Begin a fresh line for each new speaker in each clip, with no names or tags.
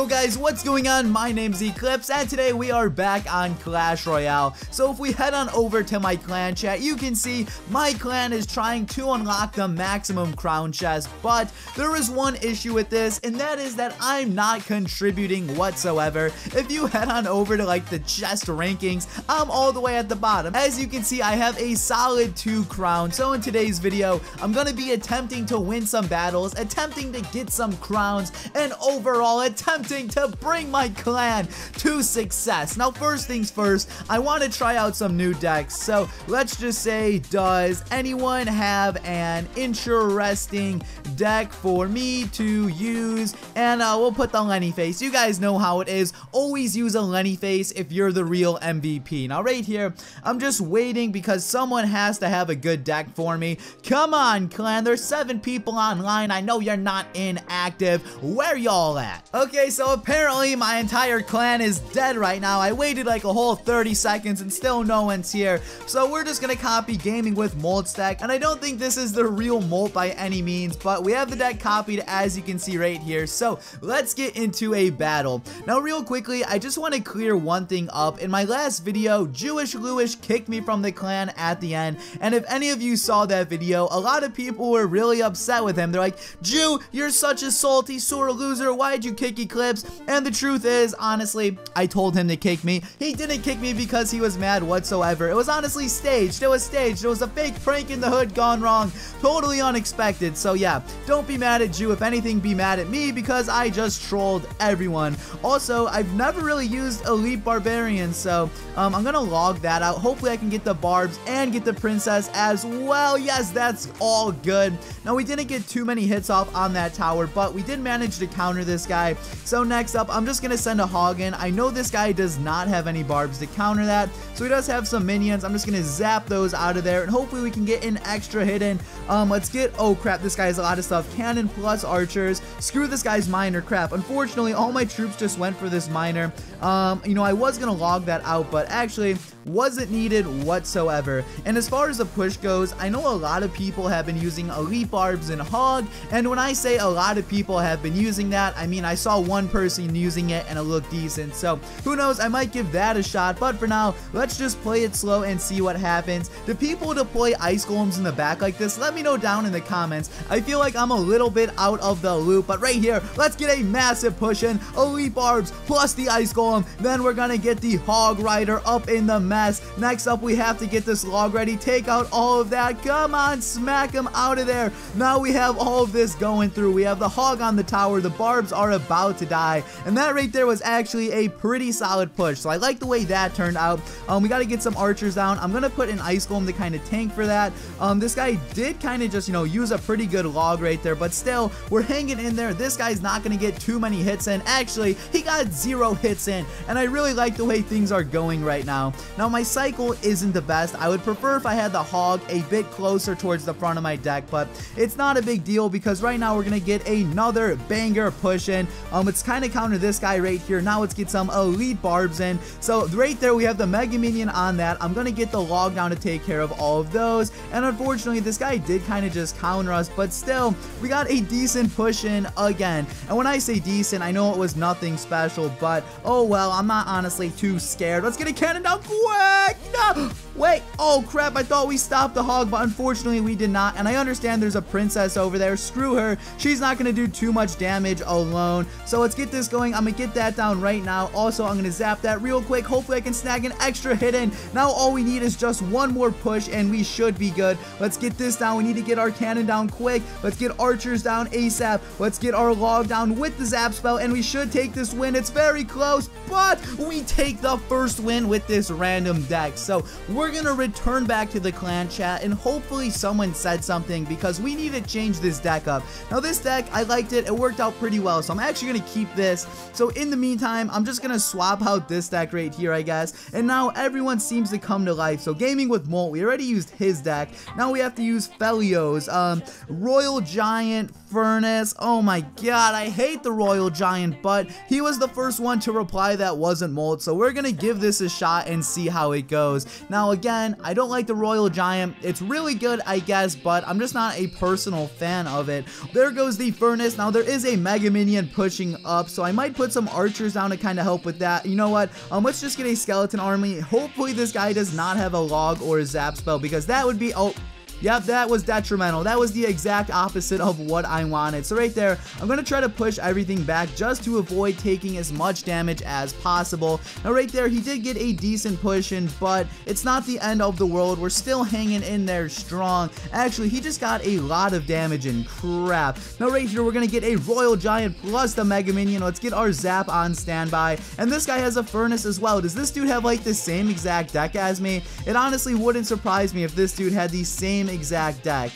Yo guys, what's going on? My name's Eclipse and today we are back on Clash Royale. So if we head on over to my clan chat, you can see my clan is trying to unlock the maximum crown chest, but there is one issue with this and that is that I'm not contributing whatsoever. If you head on over to like the chest rankings, I'm all the way at the bottom. As you can see, I have a solid two crown. So in today's video, I'm gonna be attempting to win some battles, attempting to get some crowns, and overall attempting to bring my clan to success. Now, first things first, I want to try out some new decks. So let's just say, does anyone have an interesting deck for me to use? And uh, we'll put the Lenny face. You guys know how it is. Always use a Lenny face if you're the real MVP. Now, right here, I'm just waiting because someone has to have a good deck for me. Come on, clan. There's seven people online. I know you're not inactive. Where y'all at? Okay, so apparently my entire clan is dead right now. I waited like a whole 30 seconds and still no one's here. So we're just gonna copy Gaming with Molt Stack, And I don't think this is the real Molt by any means, but we have the deck copied as you can see right here. So let's get into a battle. Now real quickly, I just want to clear one thing up. In my last video, Jewish Lewish kicked me from the clan at the end. And if any of you saw that video, a lot of people were really upset with him. They're like, Jew, you're such a salty, sore loser. Why'd you kick Eclipse? And the truth is, honestly, I told him to kick me. He didn't kick me because he was mad whatsoever. It was honestly staged. It was staged. It was a fake prank in the hood gone wrong. Totally unexpected. So yeah, don't be mad at Jew. If anything, be mad at me because I just trolled everyone. Also, I've never really used Elite Barbarian, so um, I'm gonna log that out. Hopefully I can get the Barbs and get the Princess as well. Yes, that's all good. Now, we didn't get too many hits off on that tower, but we did manage to counter this guy. So next up, I'm just gonna send a Hog in. I know this guy does not have any Barbs to counter that, so he does have some minions. I'm just gonna zap those out of there, and hopefully we can get an extra hit in. Um, let's get, oh crap, this guy has a lot of stuff. Cannon plus archers. Screw this guy's miner, crap. Unfortunately, all my troops just went for this miner. Um, you know, I was gonna log that out, but actually, wasn't needed whatsoever. And as far as the push goes, I know a lot of people have been using Elite Barbs and Hog, and when I say a lot of people have been using that, I mean I saw one person using it and it looked decent, so who knows, I might give that a shot, but for now, let's just play it slow and see what happens. Do people deploy Ice Golems in the back like this? Let me know down in the comments. I feel like I'm a little bit out of the loop, but right here, let's get a massive push in, Elite Barbs plus the Ice Golem, then we're gonna get the Hog Rider up in the mess. Next up, we have to get this log ready, take out all of that. Come on, smack him out of there. Now we have all of this going through. We have the hog on the tower. The barbs are about to die. And that right there was actually a pretty solid push. So I like the way that turned out. Um, we got to get some archers down. I'm going to put an ice golem to kind of tank for that. Um, this guy did kind of just, you know, use a pretty good log right there. But still, we're hanging in there. This guy's not going to get too many hits in. Actually, he got zero hits in. And I really like the way things are going right now. Now, my cycle isn't the best. I would prefer if I had the hog a bit closer towards the front of my deck, but it's not a big deal because right now we're going to get another banger push in. Um, Let's kind of counter this guy right here. Now let's get some elite barbs in. So right there, we have the Mega Minion on that. I'm going to get the log down to take care of all of those. And unfortunately, this guy did kind of just counter us, but still, we got a decent push in again. And when I say decent, I know it was nothing special, but oh well, I'm not honestly too scared. Let's get a cannon down quick! No! Wait, oh crap, I thought we stopped the hog, but unfortunately we did not. And I understand there's a princess over there. Screw her. She's not to do too much damage alone. So let's get this going. I'm to get that down right now. Also, I'm to zap that real quick. Hopefully I can snag an extra hit in. Now all we need is just one more push and we should be good. Let's get this down. We need to get our cannon down quick. Let's get archers down ASAP. Let's get our log down with the zap spell and we should take this win. It's very close, but we take the first win with this random deck. So we're going to return back to the clan chat and hopefully someone said something because we need to change this deck up. Now this deck, I liked it. It worked out pretty well. So I'm actually going to keep this. So in the meantime, I'm just going to swap out this deck right here, I guess. And now everyone seems to come to life. So gaming with Molt, we already used his deck. Now we have to use Felios, um, Royal Giant, Furnace. Oh my god, I hate the Royal Giant, but he was the first one to reply that wasn't Molt. So we're to give this a shot and see how it goes. Now again, I don't like the Royal Giant. It's really good, I guess, but I'm just not a personal fan of it. There goes the Furnace. Now, there is a Mega Minion pushing up, so I might put some archers down to kind of help with that. You know what? Um, let's just get a Skeleton Army. Hopefully, this guy does not have a Log or a Zap spell, because that would be... Oh, Yep, that was detrimental. That was the exact opposite of what I wanted. So right there, I'm going to try to push everything back just to avoid taking as much damage as possible. Now right there, he did get a decent push in, but it's not the end of the world. We're still hanging in there strong. Actually, he just got a lot of damage and crap. Now right here, we're going to get a Royal Giant plus the Mega Minion. Let's get our Zap on standby. And this guy has a Furnace as well. Does this dude have like the same exact deck as me? It honestly wouldn't surprise me if this dude had the same exact deck.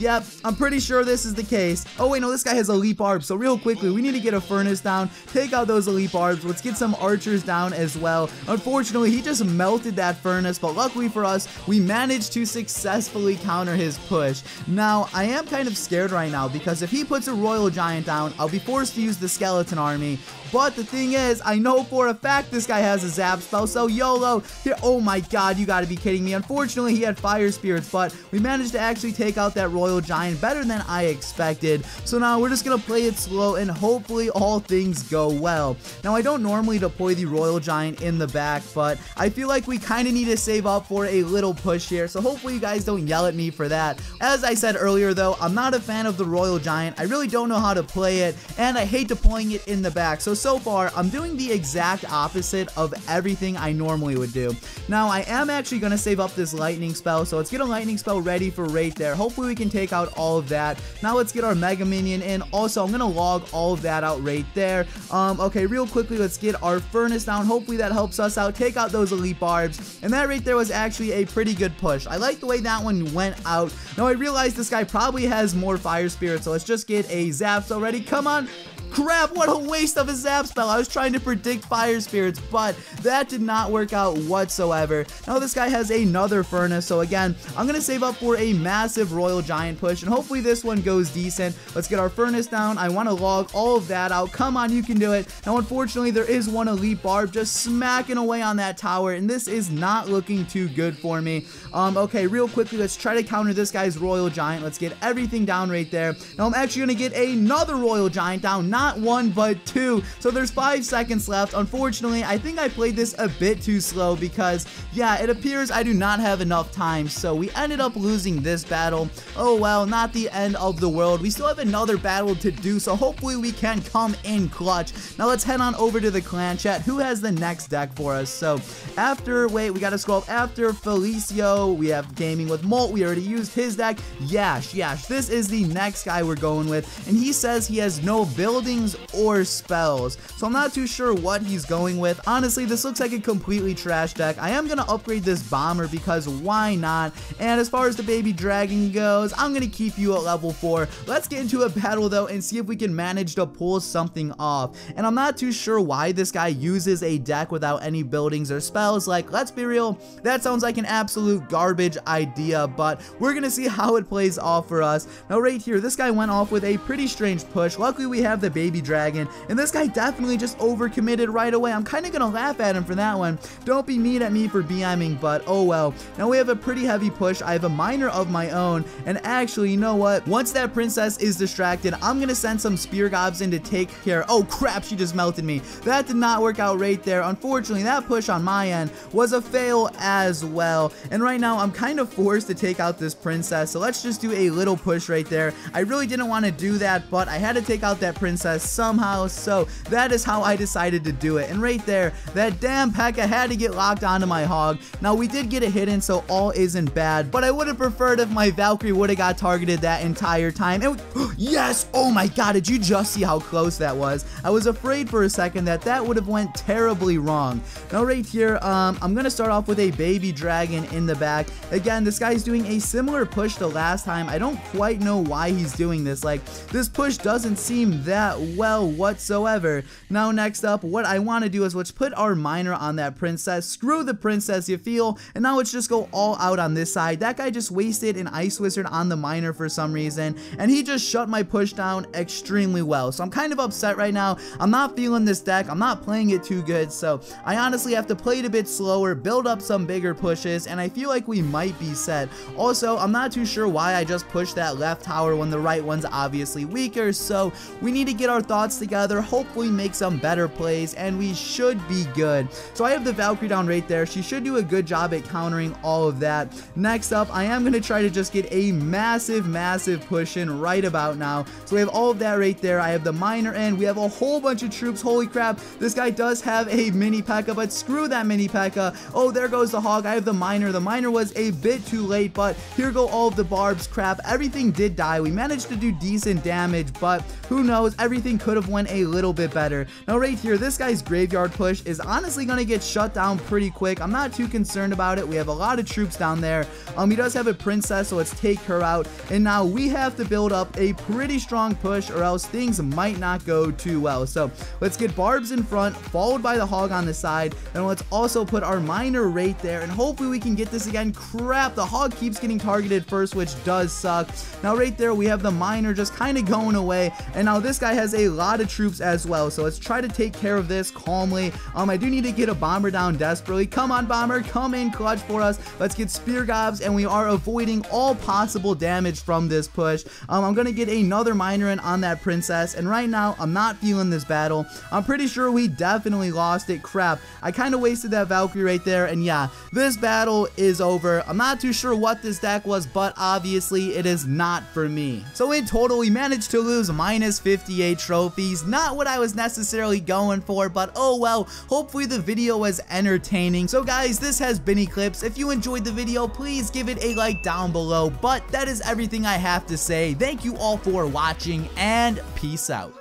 Yep, I'm pretty sure this is the case. Oh wait, no, this guy has elite barbs. So real quickly, we need to get a furnace down, take out those elite barbs. Let's get some archers down as well. Unfortunately, he just melted that furnace, but luckily for us, we managed to successfully counter his push. Now, I am kind of scared right now because if he puts a royal giant down, I'll be forced to use the skeleton army. But the thing is, I know for a fact this guy has a zap spell, so YOLO. Here, oh my god, you gotta be kidding me. Unfortunately, he had fire spirits, but we managed to actually take out that royal giant better than I expected. So now we're just gonna play it slow and hopefully all things go well. Now, I don't normally deploy the royal giant in the back, but I feel like we kind of need to save up for a little push here, so hopefully you guys don't yell at me for that. As I said earlier, though, I'm not a fan of the royal giant. I really don't know how to play it, and I hate deploying it in the back. So so far, I'm doing the exact opposite of everything I normally would do. Now, I am actually going to save up this lightning spell, so let's get a lightning spell ready for right there. Hopefully, we can take out all of that. Now, let's get our Mega Minion in. Also, I'm going to log all of that out right there. Um, okay, real quickly, let's get our Furnace down. Hopefully, that helps us out. Take out those Elite Barbs. And that right there was actually a pretty good push. I like the way that one went out. Now, I realize this guy probably has more Fire Spirit, so let's just get a Zaps already. Come on, Crap, what a waste of a zap spell. I was trying to predict fire spirits, but that did not work out whatsoever. Now this guy has another furnace, so again, I'm going to save up for a massive royal giant push, and hopefully this one goes decent. Let's get our furnace down. I want to log all of that out. Come on, you can do it. Now, unfortunately, there is one elite barb just smacking away on that tower, and this is not looking too good for me. Um, okay, real quickly, let's try to counter this guy's royal giant. Let's get everything down right there. Now, I'm actually going to get another royal giant down, not not one, but two. So there's five seconds left. Unfortunately, I think I played this a bit too slow because, yeah, it appears I do not have enough time. So we ended up losing this battle. Oh, well, not the end of the world. We still have another battle to do, so hopefully we can come in clutch. Now let's head on over to the clan chat. Who has the next deck for us? So after, wait, we gotta scroll up. After Felicio, we have Gaming with Molt. We already used his deck. Yash, Yash. This is the next guy we're going with. And he says he has no building or spells. So I'm not too sure what he's going with. Honestly, this looks like a completely trash deck. I am going to upgrade this bomber because why not? And as far as the baby dragon goes, I'm going to keep you at level 4. Let's get into a battle though and see if we can manage to pull something off. And I'm not too sure why this guy uses a deck without any buildings or spells. Like, let's be real, that sounds like an absolute garbage idea, but we're going to see how it plays off for us. Now right here, this guy went off with a pretty strange push. Luckily, we have the baby dragon. And this guy definitely just overcommitted right away. I'm kind of going to laugh at him for that one. Don't be mean at me for BMing, but oh well. Now we have a pretty heavy push. I have a miner of my own. And actually, you know what? Once that princess is distracted, I'm going to send some spear gobs in to take care. Oh crap, she just melted me. That did not work out right there. Unfortunately, that push on my end was a fail as well. And right now, I'm kind of forced to take out this princess. So let's just do a little push right there. I really didn't want to do that, but I had to take out that princess process somehow, so that is how I decided to do it. And right there, that damn P.E.K.K.A had to get locked onto my hog. Now, we did get a hidden, so all isn't bad, but I would have preferred if my Valkyrie would have got targeted that entire time. And yes! Oh my god, did you just see how close that was? I was afraid for a second that that would have went terribly wrong. Now, right here, um, I'm to start off with a baby dragon in the back. Again, this guy's doing a similar push to last time. I don't quite know why he's doing this. Like, this push doesn't seem that well whatsoever. Now next up, what I want to do is let's put our miner on that princess. Screw the princess, you feel? And now let's just go all out on this side. That guy just wasted an ice wizard on the miner for some reason, and he just shut my push down extremely well. So I'm kind of upset right now. I'm not feeling this deck. I'm not playing it too good, so I honestly have to play it a bit slower, build up some bigger pushes, and I feel like we might be set. Also, I'm not too sure why I just pushed that left tower when the right one's obviously weaker, so we need to get our thoughts together, hopefully make some better plays, and we should be good. So I have the Valkyrie down right there. She should do a good job at countering all of that. Next up, I am going to try to just get a massive, massive push in right about now. So we have all of that right there. I have the miner in. We have a whole bunch of troops. Holy crap. This guy does have a mini P.E.K.K.A, but screw that mini P.E.K.K.A. Oh, there goes the hog. I have the miner. The miner was a bit too late, but here go all of the barbs. Crap. Everything did die. We managed to do decent damage, but who knows? Everything could have went a little bit better. Now, right here, this guy's graveyard push is honestly going to get shut down pretty quick. I'm not too concerned about it. We have a lot of troops down there. Um, he does have a princess, so let's take her out. And now we have to build up a pretty strong push or else things might not go too well. So let's get Barbs in front, followed by the Hog on the side. And let's also put our Miner right there. And hopefully we can get this again. Crap, the Hog keeps getting targeted first, which does suck. Now right there, we have the Miner just kind of going away. And now this guy has a lot of troops as well. So let's try to take care of this calmly. Um, I do need to get a Bomber down desperately. Come on, Bomber. Come in clutch for us. Let's get Spear Gobs. And we are avoiding all possible damage from this push. Um, I'm to get another Miner in on that Princess. And right now, I'm not feeling this battle. I'm pretty sure we definitely lost it. Crap. I kind of wasted that Valkyrie right there. And yeah, this battle is over. I'm not too sure what this deck was, but obviously it is not for me. So in total, we managed to lose minus 58 trophies. Not what I was necessarily going for, but oh well. Hopefully the video was entertaining. So guys, this has been Eclipse. If you enjoyed the video, please give it a like down below. But that is everything I have to say. Thank you all for watching and peace out.